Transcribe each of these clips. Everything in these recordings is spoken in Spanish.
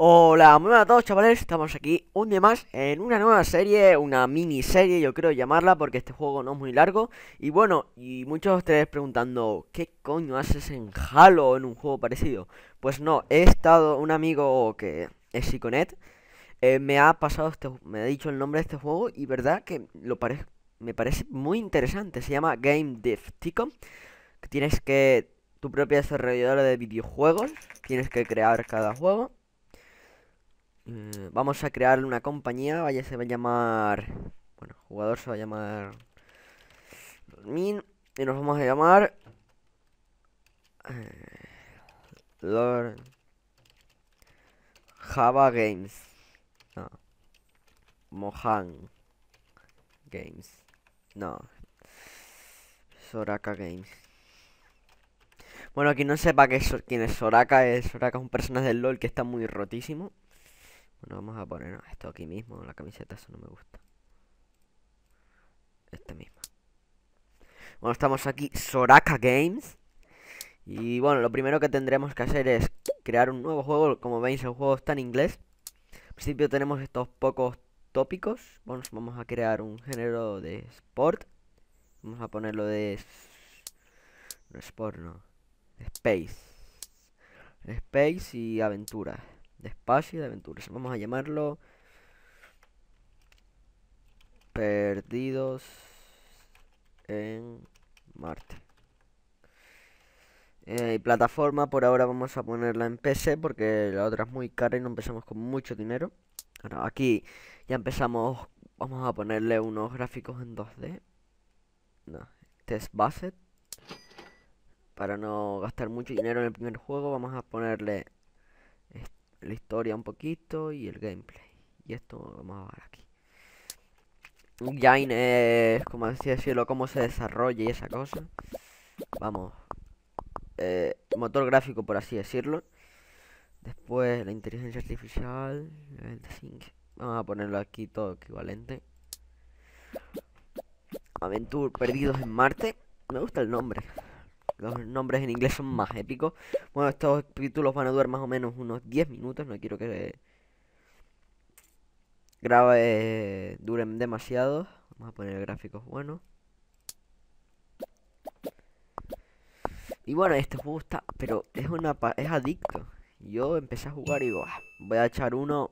Hola, muy buenas a todos chavales, estamos aquí un día más en una nueva serie, una miniserie yo creo llamarla porque este juego no es muy largo. Y bueno, y muchos de ustedes preguntando, ¿qué coño haces en Halo en un juego parecido? Pues no, he estado, un amigo que es Siconet, eh, me ha pasado este, me ha dicho el nombre de este juego y verdad que lo parece, me parece muy interesante, se llama Game Dev Tico tienes que, tu propia desarrolladora de videojuegos, tienes que crear cada juego eh, vamos a crear una compañía, vaya, se va a llamar... Bueno, jugador se va a llamar... Min, y nos vamos a llamar... Eh, Lord... Java Games. No. Mohan Games. No. Soraka Games. Bueno, quien no sepa que quién es Soraka, es Soraka es un personaje del LOL que está muy rotísimo. Bueno, vamos a poner esto aquí mismo, la camiseta, eso no me gusta. Este mismo. Bueno, estamos aquí, Soraka Games. Y bueno, lo primero que tendremos que hacer es crear un nuevo juego. Como veis, el juego está en inglés. Al principio tenemos estos pocos tópicos. Bueno, vamos a crear un género de sport. Vamos a ponerlo de... No, sport, no. Space. Space y aventura de espacio y de aventuras. Vamos a llamarlo Perdidos en Marte. Eh, y plataforma, por ahora vamos a ponerla en PC porque la otra es muy cara y no empezamos con mucho dinero. Aquí ya empezamos, vamos a ponerle unos gráficos en 2D. No, test based. Para no gastar mucho dinero en el primer juego, vamos a ponerle la historia un poquito y el gameplay. Y esto vamos a ver aquí. Jaine es, como decía cielo, cómo se desarrolla y esa cosa. Vamos. Eh, motor gráfico, por así decirlo. Después la inteligencia artificial. Vamos a ponerlo aquí todo equivalente. Aventura Perdidos en Marte. Me gusta el nombre. Los nombres en inglés son más épicos. Bueno, estos títulos van a durar más o menos unos 10 minutos. No quiero que grabe duren demasiado. Vamos a poner gráficos buenos. Y bueno, este juego está, pero es una es adicto. Yo empecé a jugar y digo, ah, voy a echar uno.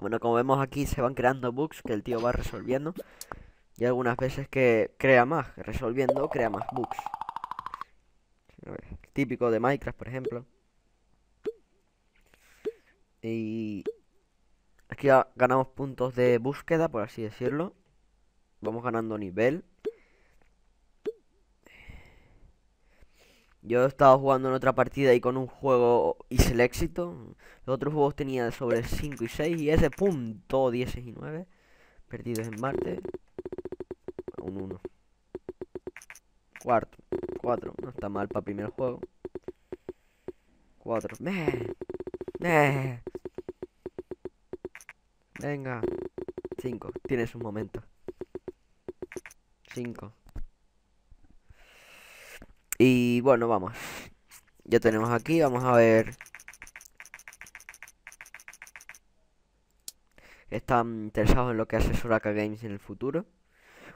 Bueno, como vemos aquí se van creando bugs que el tío va resolviendo. Y algunas veces que crea más, resolviendo crea más bugs típico de Minecraft, por ejemplo. Y aquí ganamos puntos de búsqueda, por así decirlo. Vamos ganando nivel. Yo he estado jugando en otra partida y con un juego hice el éxito. Los otros juegos tenía sobre 5 y 6 y ese punto 10 y 9. Perdidos en Marte. Un 1. Cuarto. 4. No está mal para primer juego. 4. Venga. 5. Tienes un momento. 5. Y bueno, vamos. Ya tenemos aquí. Vamos a ver. Están interesados en lo que hace Soraka Games en el futuro.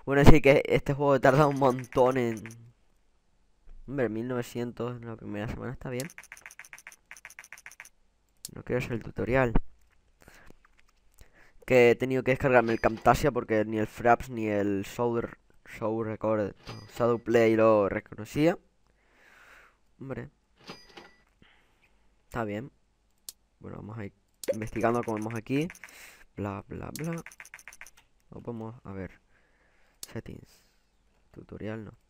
Bueno, sí que este juego tarda un montón en Hombre, 1900 en la primera semana está bien. No quiero hacer el tutorial. Que he tenido que descargarme el Camtasia porque ni el Fraps ni el Show, Show Record, Shadow Play lo reconocía. Hombre. Está bien. Bueno, vamos a ir investigando como vemos aquí. Bla, bla, bla. Vamos a ver. Settings. Tutorial no.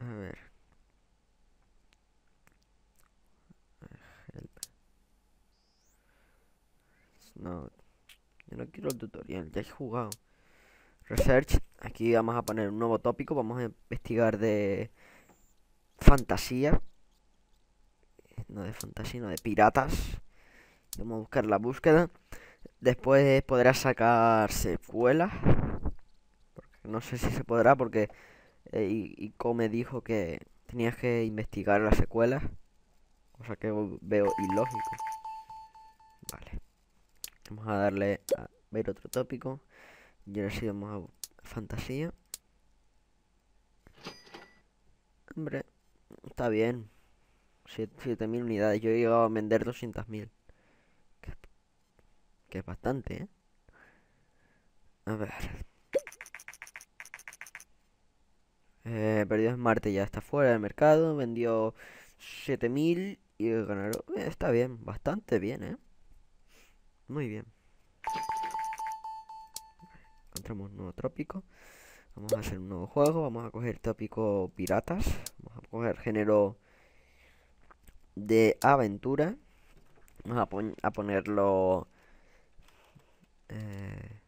A ver. No, yo no quiero el tutorial, ya he jugado. Research, aquí vamos a poner un nuevo tópico, vamos a investigar de fantasía. No de fantasía, no de piratas. Vamos a buscar la búsqueda. Después podrá sacar secuelas. no sé si se podrá porque eh, y, y Come dijo que tenías que investigar las secuelas. Cosa que veo ilógico. Vale. Vamos a darle a ver otro tópico. Y ahora sí vamos a fantasía. Hombre, está bien. 7000 unidades. Yo he llegado a vender 200.000. Que, que es bastante, ¿eh? A ver. Eh, perdió Marte ya está fuera del mercado. Vendió 7000 y ganaron. Eh, está bien, bastante bien, ¿eh? Muy bien. Encontramos un nuevo trópico. Vamos a hacer un nuevo juego. Vamos a coger tópico piratas. Vamos a coger género de aventura. Vamos a, ponerlo... Eh,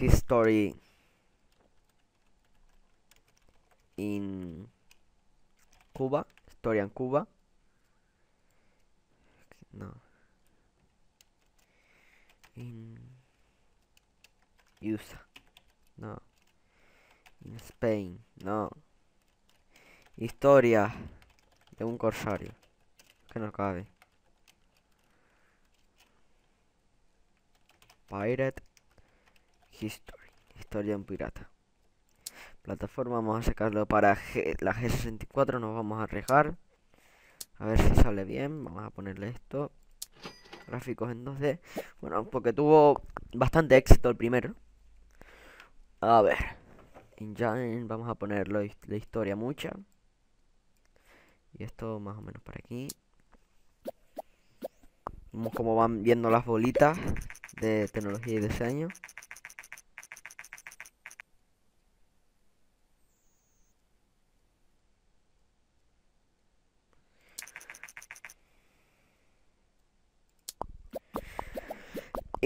history in Cuba. Historia en Cuba. No. In USA. No. In Spain. No. Historia de un corsario. Que no cabe. Pirate History. Historia de un pirata. Plataforma vamos a sacarlo para la G64. Nos vamos a arriesgar. A ver si sale bien. Vamos a ponerle esto. Gráficos en 2D. Bueno, porque tuvo bastante éxito el primero. A ver. Engine, vamos a ponerlo la historia mucha. Y esto más o menos por aquí. Vemos cómo van viendo las bolitas de tecnología y diseño.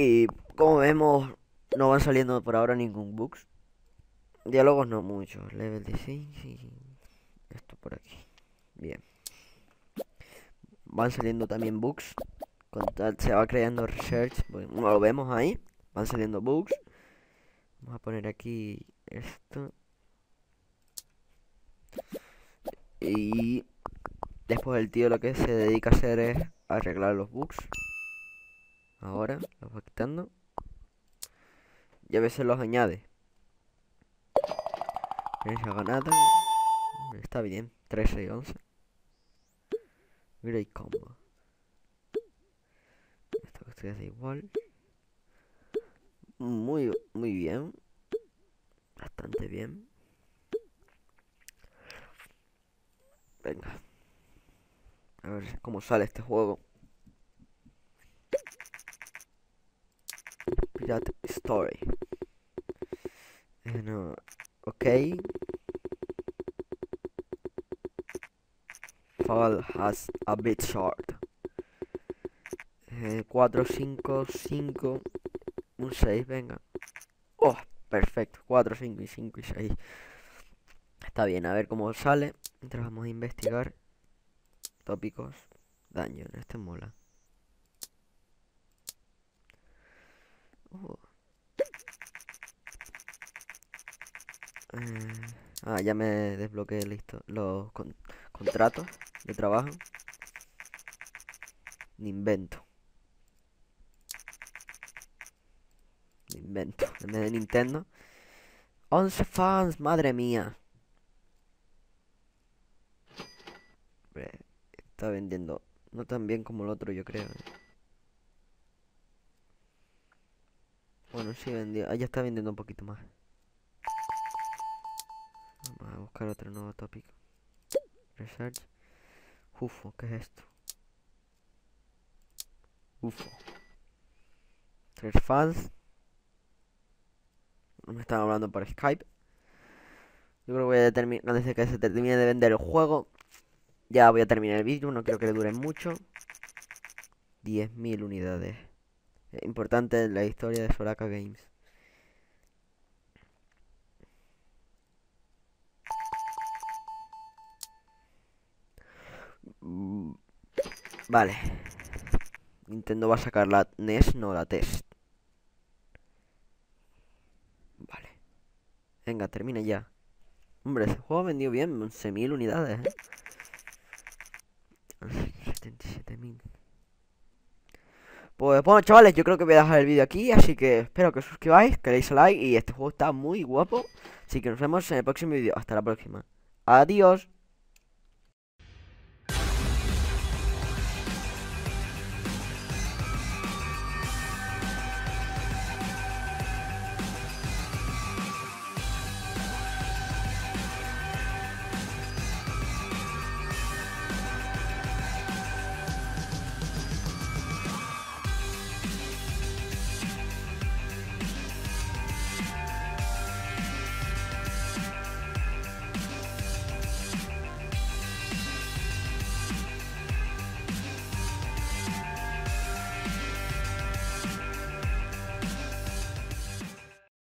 Y como vemos, no van saliendo por ahora ningún bugs. Diálogos no muchos. Level de y esto por aquí. Bien. Van saliendo también bugs. se va creando research. Bueno, lo vemos ahí. Van saliendo bugs. Vamos a poner aquí esto. Y después el tío lo que se dedica a hacer es arreglar los bugs. Ahora los va quitando. Y a veces los añade. Experiencia ganada. Está bien. 13 y 11. Great combo. Esto que estoy haciendo igual. Muy, muy bien. Bastante bien. Venga. A ver cómo sale este juego. That story. And, uh, okay. Fall has a bit short. 4, 5, 5, un 6, venga. Oh, perfecto. 4, 5 y 5 y 6. Está bien, a ver cómo sale. Mientras vamos a investigar tópicos. Daño, este mola. Eh, ah, ya me desbloqueé listo los contratos de trabajo. invento. invento. En vez de Nintendo. 11 fans, madre mía. Está vendiendo no tan bien como el otro, yo creo. Bueno, sí vendió. Ah, ya está vendiendo un poquito más. Vamos a buscar otro nuevo tópico. Research. UFO, ¿qué es esto? UFO. Tres fans. Me están hablando por Skype. Yo creo que voy a terminar, desde que se termine de vender el juego, ya voy a terminar el vídeo, no quiero que le dure mucho. 10.000 unidades importante en la historia de Soraka Games. Mm, vale. Nintendo va a sacar la NES, no la test. Vale. Venga, termina ya. Hombre, ese juego ha vendido bien, 11.000 unidades, ¿eh? 77.000. Pues bueno, chavales, yo creo que voy a dejar el vídeo aquí, así que espero que os suscribáis, que deis like y este juego está muy guapo. Así que nos vemos en el próximo vídeo. Hasta la próxima. Adiós.